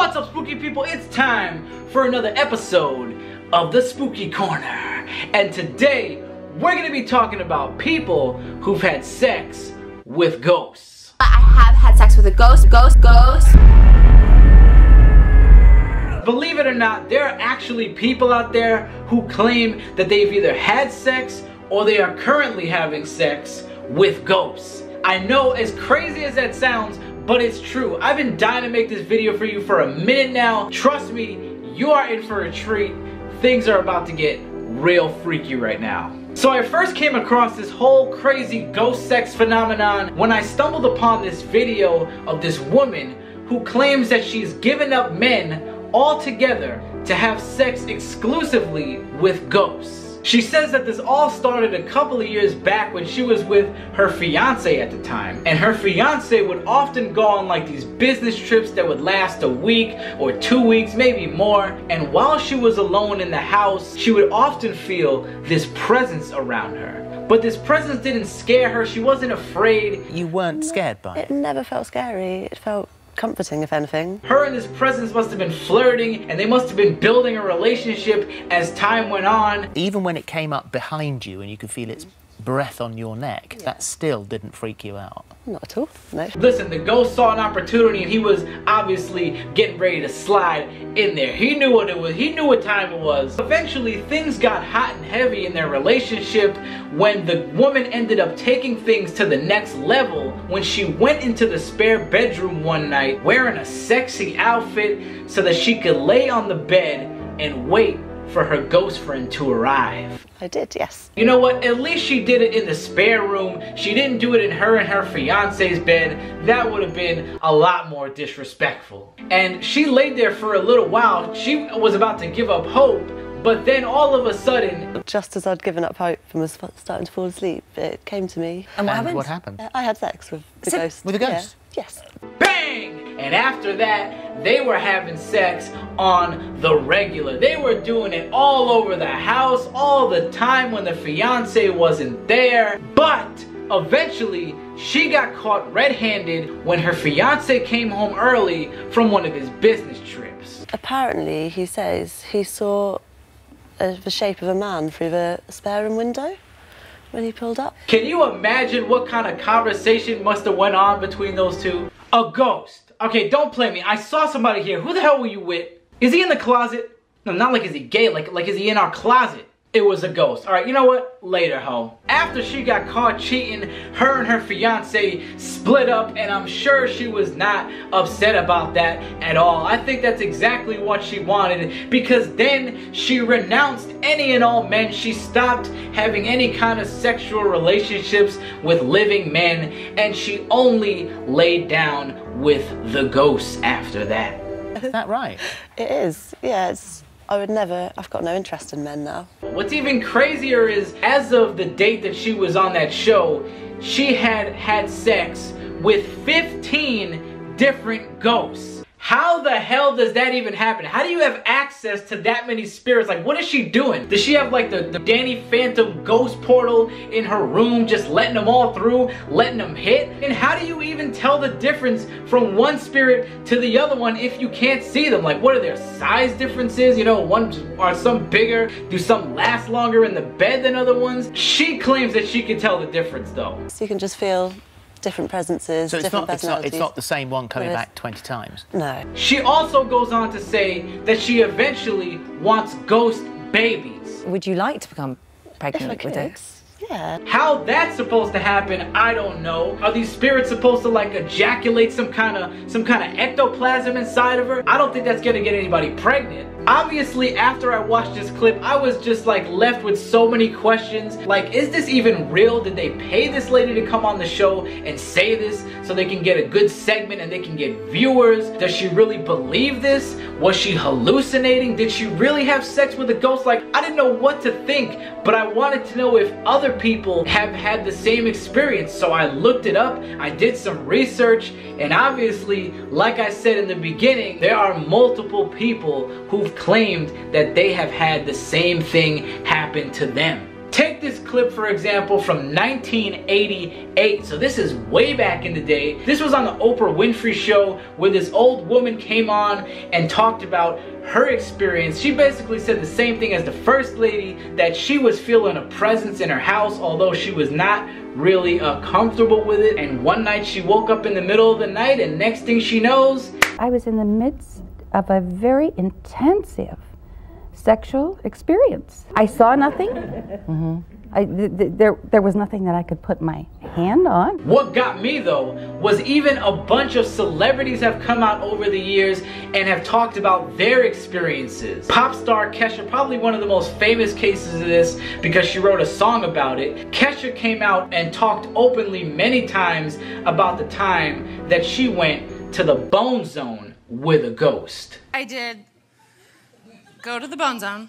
What's up, spooky people? It's time for another episode of the Spooky Corner. And today, we're gonna be talking about people who've had sex with ghosts. I have had sex with a ghost, ghost, ghost. Believe it or not, there are actually people out there who claim that they've either had sex or they are currently having sex with ghosts. I know, as crazy as that sounds, but it's true. I've been dying to make this video for you for a minute now. Trust me, you are in for a treat. Things are about to get real freaky right now. So I first came across this whole crazy ghost sex phenomenon when I stumbled upon this video of this woman who claims that she's given up men altogether to have sex exclusively with ghosts. She says that this all started a couple of years back when she was with her fiance at the time. And her fiance would often go on like these business trips that would last a week or two weeks, maybe more. And while she was alone in the house, she would often feel this presence around her. But this presence didn't scare her. She wasn't afraid. You weren't scared by It it. never felt scary. It felt comforting, if anything. Her and his presence must have been flirting and they must have been building a relationship as time went on. Even when it came up behind you and you could feel its breath on your neck, that still didn't freak you out. Not at all. No. Listen, the ghost saw an opportunity and he was obviously getting ready to slide in there. He knew what it was. He knew what time it was. Eventually, things got hot and heavy in their relationship when the woman ended up taking things to the next level when she went into the spare bedroom one night wearing a sexy outfit so that she could lay on the bed and wait for her ghost friend to arrive. I did, yes. You know what? At least she did it in the spare room. She didn't do it in her and her fiance's bed. That would have been a lot more disrespectful. And she laid there for a little while. She was about to give up hope, but then all of a sudden, Just as I'd given up hope and was starting to fall asleep, it came to me. And what and happened? what happened? Uh, I had sex with the So- ghost. With a Yeah. ghost? Yes. And after that, they were having sex on the regular. They were doing it all over the house, all the time when the fiance wasn't there. But eventually, she got caught red handed when her fiance came home early from one of his business trips. Apparently, he says he saw uh, the shape of a man through the spare room window when he pulled up. Can you imagine what kind of conversation must have went on between those two? A ghost. Okay, don't play me. I saw somebody here. Who the hell were you with? Is he in the closet? No, not like is he gay, like like is he in our closet? It was a ghost. Alright, you know what? Later, ho. After she got caught cheating, her and her fiance split up, and I'm sure she was not upset about that at all. I think that's exactly what she wanted because then she renounced any and all men. She stopped having any kind of sexual relationships with living men, and she only laid down with the ghosts after that. Is that right? It is. Yeah, it's. I would never. I've got no interest in men now. What's even crazier is, as of the date that she was on that show, she had had sex with 15 different ghosts. How the hell does that even happen? How do you have access to that many spirits? Like, what is she doing? Does she have like the, the Danny Phantom ghost portal in her room, just letting them all through, letting them hit? And how do you even tell the difference from one spirit to the other one if you can't see them? Like, what are their size differences? You know, one are some bigger? Do some last longer in the bed than other ones? She claims that she can tell the difference though. So you can just feel different presences, So it's different not, it's not, it's not the same one coming back 20 times. No. She also goes on to say that she eventually wants ghost babies. Would you like to become pregnant with could. it? Yeah. How that's supposed to happen, I don't know. Are these spirits supposed to like ejaculate some kind of some kind of ectoplasm inside of her? I don't think that's gonna get anybody pregnant. Obviously, after I watched this clip, I was just like left with so many questions. Like, is this even real? Did they pay this lady to come on the show and say this so they can get a good segment and they can get viewers? Does she really believe this? Was she hallucinating? Did she really have sex with a ghost? Like, I didn't know what to think, but I wanted to know if other people have had the same experience. So I looked it up, I did some research, and obviously, like I said in the beginning, there are multiple people who've claimed that they have had the same thing happen to them. Take this clip, for example, from 1988. So this is way back in the day. This was on the Oprah Winfrey Show where this old woman came on and talked about her experience. She basically said the same thing as the first lady, that she was feeling a presence in her house, although she was not really uh, comfortable with it. And one night she woke up in the middle of the night and next thing she knows, I was in the midst of a very intensive sexual experience. I saw nothing. Mm-hmm. I, th- th- there, there was nothing that I could put my hand on. What got me though was even a bunch of celebrities have come out over the years and have talked about their experiences. Pop star Kesha, probably one of the most famous cases of this because she wrote a song about it. Kesha came out and talked openly many times about the time that she went to the bone zone with a ghost. I did go to the bone zone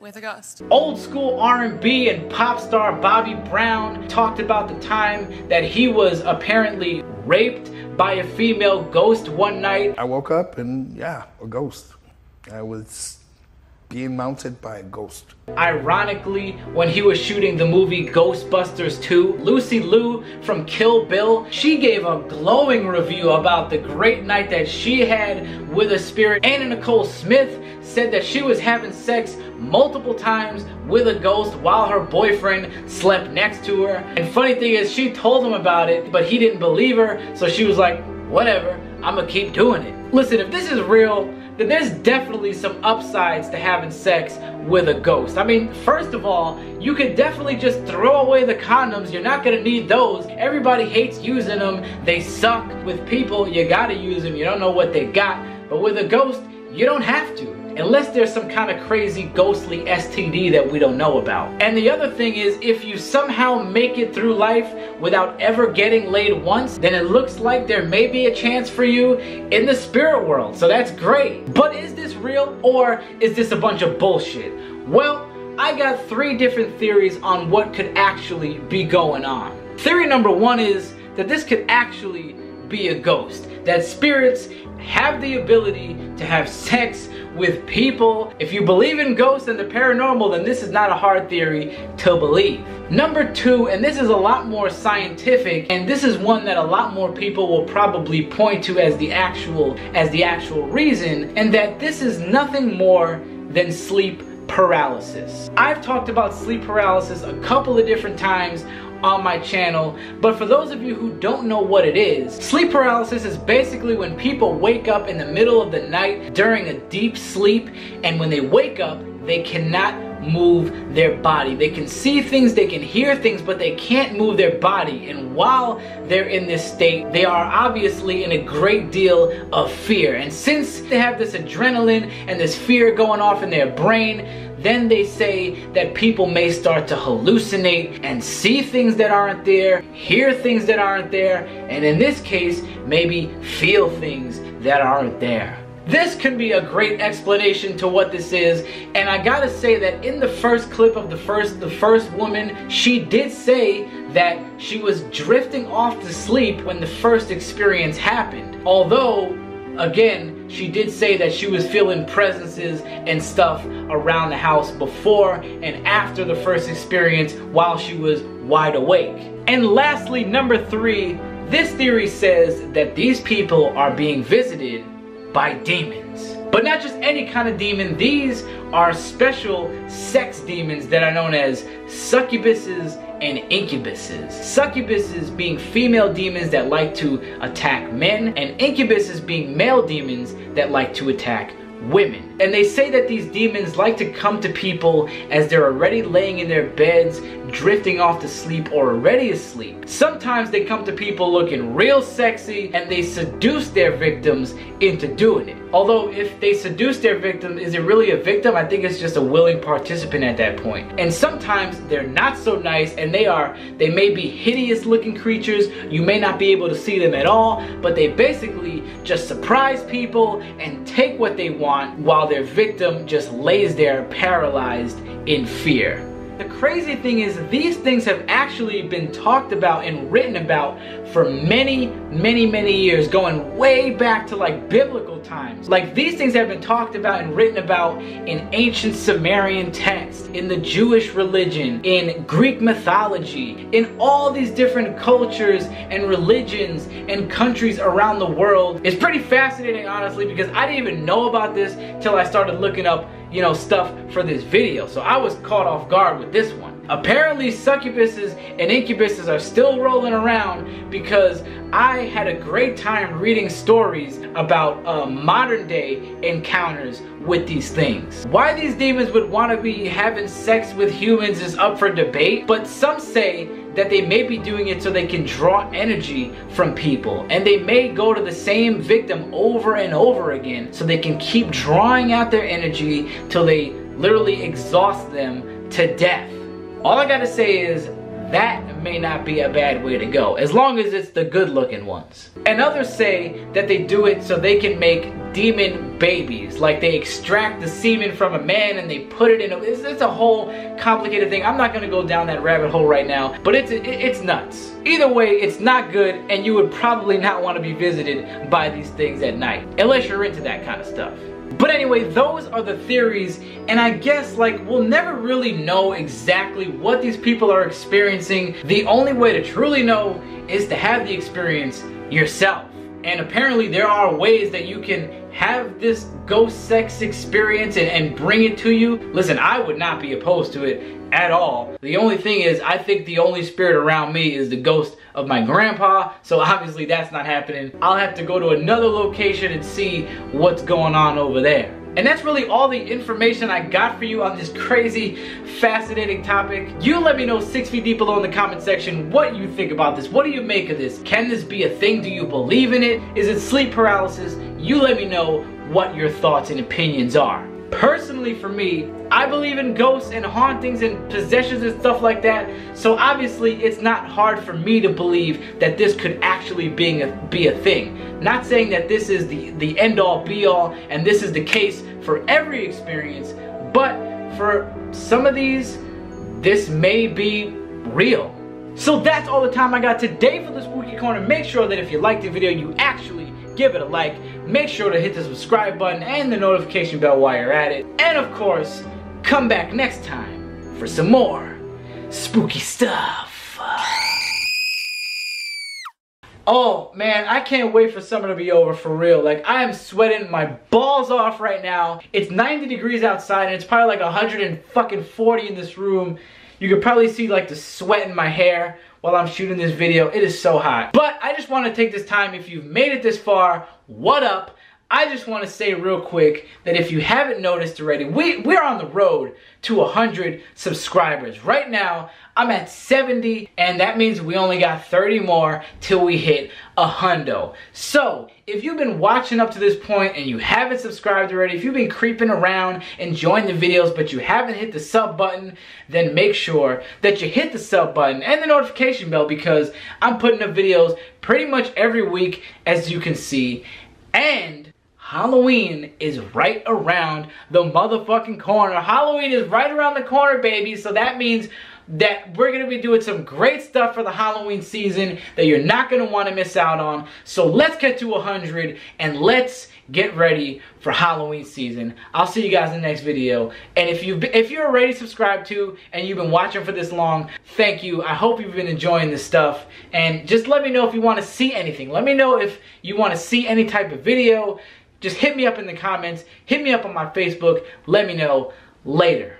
with a ghost. Old school R&B and pop star Bobby Brown talked about the time that he was apparently raped by a female ghost one night. I woke up and yeah, a ghost. I was being mounted by a ghost. Ironically, when he was shooting the movie Ghostbusters 2, Lucy Liu from Kill Bill, she gave a glowing review about the great night that she had with a spirit. Anna Nicole Smith said that she was having sex multiple times with a ghost while her boyfriend slept next to her. And funny thing is, she told him about it, but he didn't believe her, so she was like, whatever, I'm gonna keep doing it. Listen, if this is real, then there's definitely some upsides to having sex with a ghost. I mean, first of all, you could definitely just throw away the condoms. You're not gonna need those. Everybody hates using them. They suck. With people, you gotta use them. You don't know what they got. But with a ghost, you don't have to unless there's some kind of crazy ghostly STD that we don't know about. And the other thing is, if you somehow make it through life without ever getting laid once, then it looks like there may be a chance for you in the spirit world. So that's great. But is this real or is this a bunch of bullshit? Well, I got three different theories on what could actually be going on. Theory number one is that this could actually be a ghost. That spirits have the ability to have sex with people. If you believe in ghosts and the paranormal, then this is not a hard theory to believe. Number two, and this is a lot more scientific, and this is one that a lot more people will probably point to as the actual as the actual reason, and that this is nothing more than sleep paralysis. I've talked about sleep paralysis a couple of different times on my channel. But for those of you who don't know what it is, sleep paralysis is basically when people wake up in the middle of the night during a deep sleep and when they wake up, they cannot move their body. They can see things, they can hear things, but they can't move their body. And while they're in this state, they are obviously in a great deal of fear. And since they have this adrenaline and this fear going off in their brain, then they say that people may start to hallucinate and see things that aren't there, hear things that aren't there, and in this case, maybe feel things that aren't there. This can be a great explanation to what this is, and I gotta say that in the first clip of the first the first woman, she did say that she was drifting off to sleep when the first experience happened. Although, again, she did say that she was feeling presences and stuff around the house before and after the first experience while she was wide awake. And lastly, number three, this theory says that these people are being visited by demons. But not just any kind of demon, these are special sex demons that are known as succubuses and incubuses. Succubuses being female demons that like to attack men, and incubuses being male demons that like to attack women. And they say that these demons like to come to people as they're already laying in their beds, drifting off to sleep or already asleep. Sometimes they come to people looking real sexy and they seduce their victims into doing it. Although if they seduce their victim, is it really a victim? I think it's just a willing participant at that point. And sometimes they're not so nice and they are, they may be hideous looking creatures. You may not be able to see them at all, but they basically just surprise people and take what they want while their victim just lays there paralyzed in fear. The crazy thing is these things have actually been talked about and written about for many, many, many years, going way back to like biblical times. Like these things have been talked about and written about in ancient Sumerian texts, in the Jewish religion, in Greek mythology, in all these different cultures and religions and countries around the world. It's pretty fascinating, honestly, because I didn't even know about this till I started looking up you know, stuff for this video. So I was caught off guard with this one. Apparently succubuses and incubuses are still rolling around because I had a great time reading stories about uh, modern day encounters with these things. Why these demons would want to be having sex with humans is up for debate, but some say that they may be doing it so they can draw energy from people and they may go to the same victim over and over again so they can keep drawing out their energy till they literally exhaust them to death. All I gotta say is that may not be a bad way to go, as long as it's the good looking ones. And others say that they do it so they can make demon babies. Like they extract the semen from a man and they put it in a, it's, it's a whole complicated thing. I'm not gonna go down that rabbit hole right now, but it's, it, it's nuts. Either way, it's not good and you would probably not wanna be visited by these things at night, unless you're into that kind of stuff. But anyway, those are the theories, and I guess like we'll never really know exactly what these people are experiencing. The only way to truly know is to have the experience yourself. And apparently there are ways that you can have this ghost sex experience and, and bring it to you. Listen, I would not be opposed to it at all. The only thing is, I think the only spirit around me is the ghost of my grandpa, so obviously that's not happening. I'll have to go to another location and see what's going on over there. And that's really all the information I got for you on this crazy, fascinating topic. You let me know six feet deep below in the comment section what you think about this. What do you make of this? Can this be a thing? Do you believe in it? Is it sleep paralysis? You let me know what your thoughts and opinions are. Personally for me, I believe in ghosts and hauntings and possessions and stuff like that. So obviously it's not hard for me to believe that this could actually be a, be a thing. Not saying that this is the, the end all be all and this is the case for every experience, but for some of these, this may be real. So that's all the time I got today for the Spooky Corner. Make sure that if you liked the video, you actually give it a like. Make sure to hit the subscribe button and the notification bell while you're at it. And of course, come back next time for some more spooky stuff. Oh man, I can't wait for summer to be over for real. Like I am sweating my balls off right now. It's 90 degrees outside and it's probably like 140 in this room. You can probably see like the sweat in my hair while I'm shooting this video. It is so hot. But I just want to take this time, if you've made it this far, what up? I just want to say real quick that if you haven't noticed already, we, we're on the road to 100 subscribers. Right now, I'm at 70, and that means we only got 30 more till we hit a hundo. So, if you've been watching up to this point and you haven't subscribed already, if you've been creeping around enjoying the videos but you haven't hit the sub button, then make sure that you hit the sub button and the notification bell because I'm putting up videos pretty much every week as you can see. And Halloween is right around the motherfucking corner. Halloween is right around the corner, baby. So that means that we're to be doing some great stuff for the Halloween season that you're not want to miss out on. So let's get to 100 and let's get ready for Halloween season. I'll see you guys in the next video. And if you've been, if you're already subscribed to and you've been watching for this long, thank you. I hope you've been enjoying this stuff. And just let me know if you want to see anything. Let me know if you want to see any type of video. Just hit me up in the comments. Hit me up on my Facebook. Let me know later.